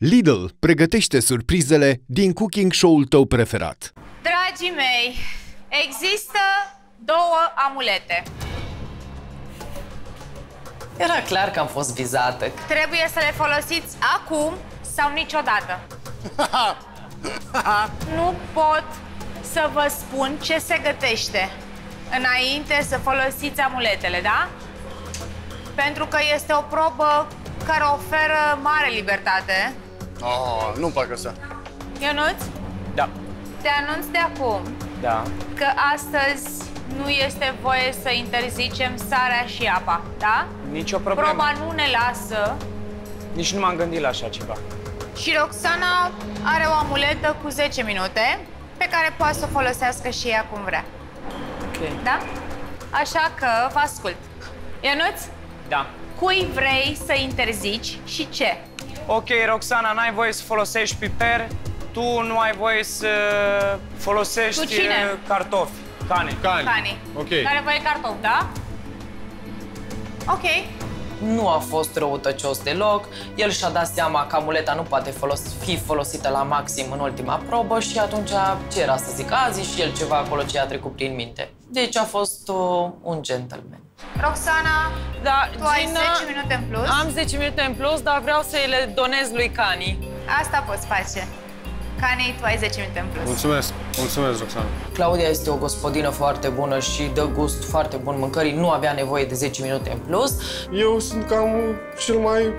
Lidl pregătește surprizele din cooking show-ul tău preferat. Dragii mei, există două amulete. Era clar că am fost vizată. Trebuie să le folosiți acum sau niciodată. nu pot să vă spun ce se gătește înainte să folosiți amuletele, da? Pentru că este o probă care oferă mare libertate. Oh, nu-mi plac asta. Ionuț, Da. te anunț de acum Da. că astăzi nu este voie să interzicem sarea și apa, da? Nicio problemă. Proba nu ne lasă Nici nu m-am gândit la așa ceva. și Roxana are o amuletă cu 10 minute pe care poate să o folosească și ea cum vrea, Ok. da? Așa că vă ascult. Ionuț, Da. cui vrei să interzici și ce? Ok, Roxana, n-ai voie să folosești piper, tu nu ai voie să folosești Cu cine? uh, cartofi, cane. Cani. Cani. Ok. Care voie cartofi, da? Ok. Nu a fost răutăcios deloc. El și-a dat seama că amuleta nu poate folos- fi folosită la maxim în ultima probă și atunci ce era să zic azi și el ceva acolo ce a trecut prin minte. Deci a fost uh, un gentleman. Roxana, Da, tu ai Gina, 10 minute în plus. Am 10 minute în plus, dar vreau să îi le donez lui Cani. Asta poți face. Cani, tu ai 10 minute în plus. Mulțumesc. Mulțumesc, Roxana. Claudia este o gospodină foarte bună și dă gust foarte bun mâncării. Nu avea nevoie de 10 minute în plus. Eu sunt cam cel mai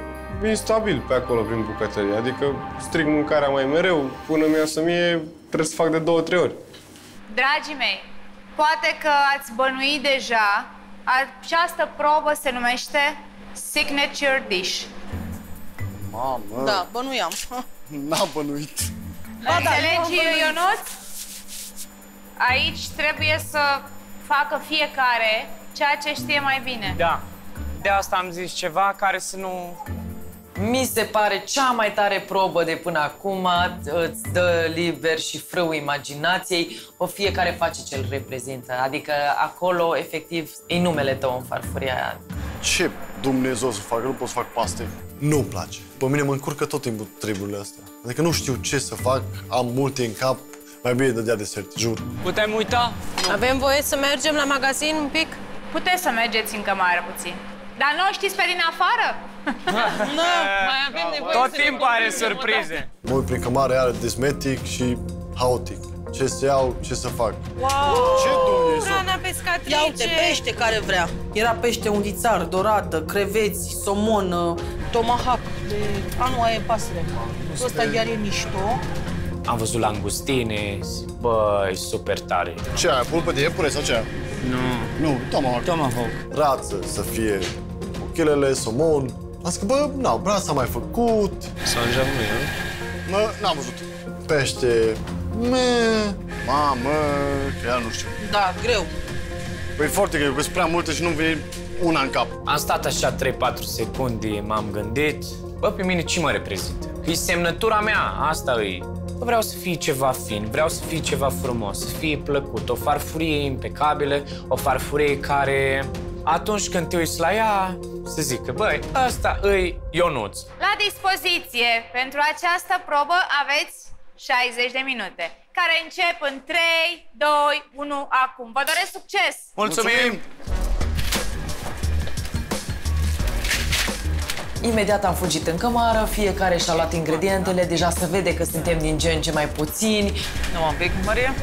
instabil pe acolo prin bucătărie. Adică stric mâncarea mai mereu, până mi să mie, trebuie să fac de două, trei ori. Dragii mei, poate că ați bănuit deja, această probă se numește Signature Dish. Mamă, Da, bănuiam. n-am bănuit. Înțelegi, Ionuț? Aici trebuie să facă fiecare ceea ce știe mai bine. Da. De asta am zis ceva care să nu... Mi se pare cea mai tare probă de până acum, îți dă liber și frâu imaginației, o fiecare face ce îl reprezintă, adică acolo, efectiv, e numele tău în farfuria aia. Ce Dumnezeu să fac? Nu pot să fac paste. Nu-mi place. Pe mine mă încurcă tot timpul treburile astea. Adică nu știu ce să fac, am multe în cap, mai bine dădea desert, jur. Putem uita? Avem voie să mergem la magazin un pic? Puteți să mergeți în cămară puțin. Dar nu o știți pe din afară? Mai avem nevoie Tot să ne timpul are pocălim surprize. Mă uit prin cămare, are desmetic și haotic. Ce să iau, ce să fac. Wow! Ce Dumnezeu? Rana pescatrice. Ia uite, pește care vrea. Era pește undițar, dorată, creveți, somon, uh, Tomahawk de... A, nu, aia e pasăre. Ăsta chiar e mișto. Am văzut langustine, băi, super tare. Ce aia, pulpă de iepure sau ce aia? Nu. Nu, tomahawk. Tomahawk. Rață să fie ochelele, somon. Am zis că, bă, n-au, brața mai făcut. Sanjam nu e, Mă, n-am văzut. Pește. Me. Mamă, că ea nu știu. Da, greu. Păi foarte greu, că sunt prea multe și nu vine una în cap. Am stat așa 3-4 secunde, m-am gândit. Bă, pe mine ce mă reprezintă? E semnătura mea, asta e. Bă, vreau să fie ceva fin, vreau să fie ceva frumos, să fie plăcut, o farfurie impecabilă, o farfurie care atunci când te uiți la ea, să zică, băi, asta e Ionuț. La dispoziție pentru această probă aveți 60 de minute, care încep în 3, 2, 1, acum. Vă doresc succes! Mulțumim! Imediat am fugit în cămară, fiecare și-a luat ingredientele, deja se vede că suntem din ce în ce mai puțini. Nu am pic, Maria?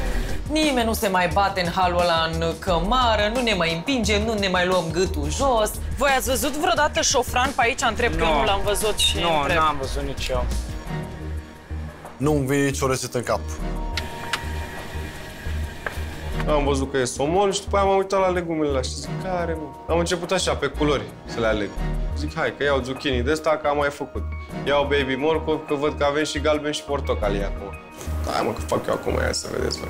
Nimeni nu se mai bate în halul ăla în cămară, nu ne mai împingem, nu ne mai luăm gâtul jos. Voi ați văzut vreodată șofran pe aici? Întreb că Nu. nu l-am văzut și Nu, întreb. n-am văzut nici eu. Nu îmi vine nicio rețetă în cap. Am văzut că e somon și după aia m-am uitat la legumele alea și zic, care mă? Am început așa, pe culori, să le aleg. Zic, hai, că iau zucchini de ăsta, că am mai făcut. Iau baby morcov, că văd că avem și galben și portocalii acum. Da, mă, că fac eu acum, ia să vedeți, voi.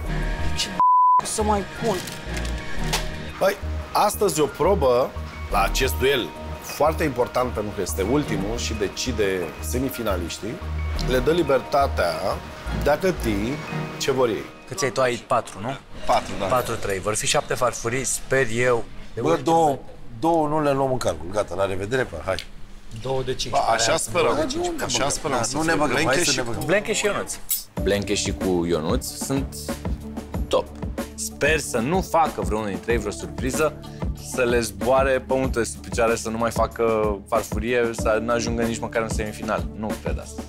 Să mai pun. Păi, astăzi e o probă la acest duel foarte important pentru că este ultimul și decide semifinaliștii. Le dă libertatea de a găti ce vor ei. Câți ai tu ai? Patru, nu? Patru, da. Patru, trei. Vor fi șapte farfurii, sper eu. De Bă, ultim- două, două nu le luăm în calcul. Gata, la revedere, pa, hai. Două de cinci. Ba, pare așa asta. sperăm. De unde Așa băgăm? sperăm Da, să Nu fie ne băgăm, hai Blenche să și ne cu- băgăm. Blenche și Ionuț. Blenche și cu Ionuț sunt top. Sper să nu facă vreunul dintre ei vreo surpriză, să le zboare pământul sub picioare, să nu mai facă farfurie, să nu ajungă nici măcar în semifinal. Nu cred asta.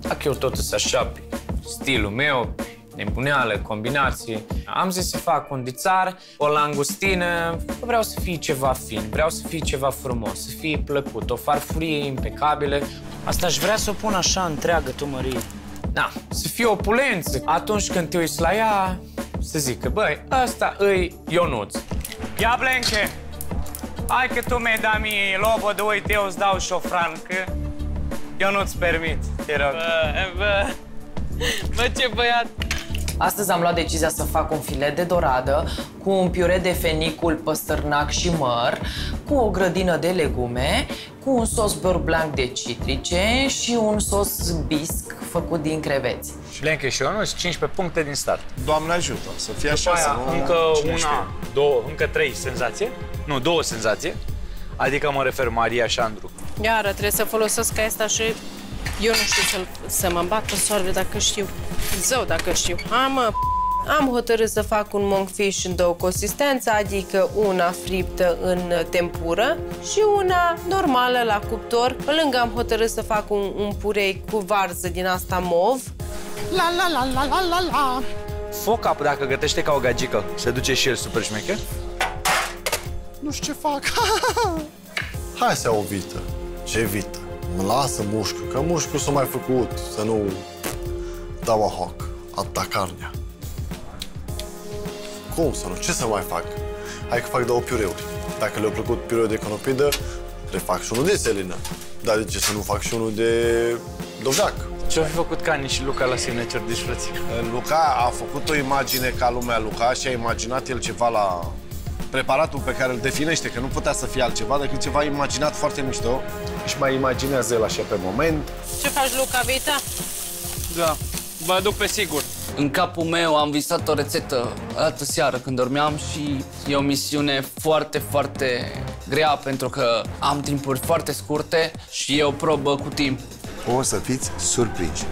Dacă eu tot sunt așa, pe stilul meu, nebuneală, combinații, am zis să fac un dițar, o langustină, vreau să fie ceva fin, vreau să fie ceva frumos, să fie plăcut, o farfurie impecabilă. Asta aș vrea să o pun așa întreagă, tu, Marie. Na, să fie opulență. Atunci când te uiți la ea, să zică, băi, ăsta îi Ionuț. Ia, Blenche! Hai că tu mi-ai dat mie lobodă, uite, eu îți dau șofran, că eu nu-ți permit, te rog. Bă, bă, bă, ce băiat! Astăzi am luat decizia să fac un filet de doradă cu un piure de fenicul, păstărnac și măr, cu o grădină de legume, cu un sos beurre blanc de citrice și un sos bisc făcut din creveți. Blenche și Ionuț, 15 puncte din start. Doamne ajută, să fie După așa, să aia, nu... încă cine una, știe. două, încă trei senzație. Nu, două senzație. Adică mă refer Maria și Șandru. Iară, trebuie să folosesc asta și eu nu știu să, să mă bat pe soarele dacă știu. Zău dacă știu. Am, mă, am hotărât să fac un monkfish în două consistențe, adică una friptă în tempură și una normală la cuptor. Pe lângă am hotărât să fac un, un purei cu varză din asta mov. La la la la la la la. Foca, dacă gătește ca o gagică, se duce și el super șmecher? Nu știu ce fac. Hai să iau o vită. Ce vită? Mă lasă mușchiul, că mușchiul s-a mai făcut, să nu dau a hoc, atâta carnea. Cum să nu? Ce să mai fac? Hai că fac două piureuri. Dacă le-a plăcut piureu de conopidă, refac și unul de selină. Dar de ce să nu fac și unul de dovleac? Ce-au fi făcut Cani și Luca la Signature Dish, frății? Luca a făcut o imagine ca lumea Luca și a imaginat el ceva la preparatul pe care îl definește, că nu putea să fie altceva decât ceva imaginat foarte mișto. Și mai imaginează el așa pe moment. Ce faci, Luca, Vita? Da, vă duc pe sigur. În capul meu am visat o rețetă altă seară când dormeam și e o misiune foarte, foarte grea pentru că am timpuri foarte scurte și e o probă cu timp. O să fiți surprinși.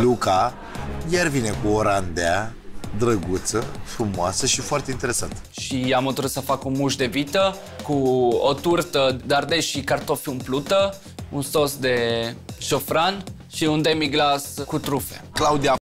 Luca iar vine cu o randea drăguță, frumoasă și foarte interesantă. Și am hotărât să fac un muș de vită cu o turtă de ardei și cartofi umplută, un sos de șofran și un demiglas cu trufe. Claudia